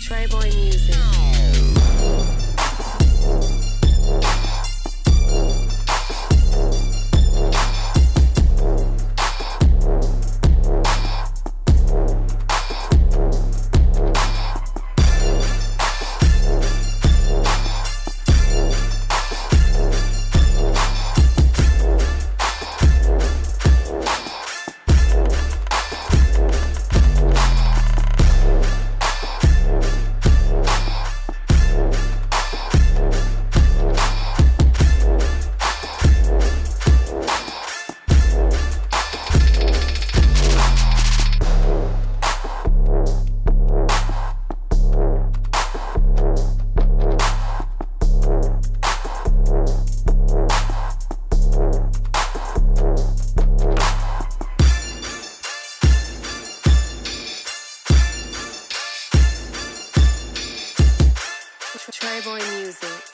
Treyboy Music. Playboy Music.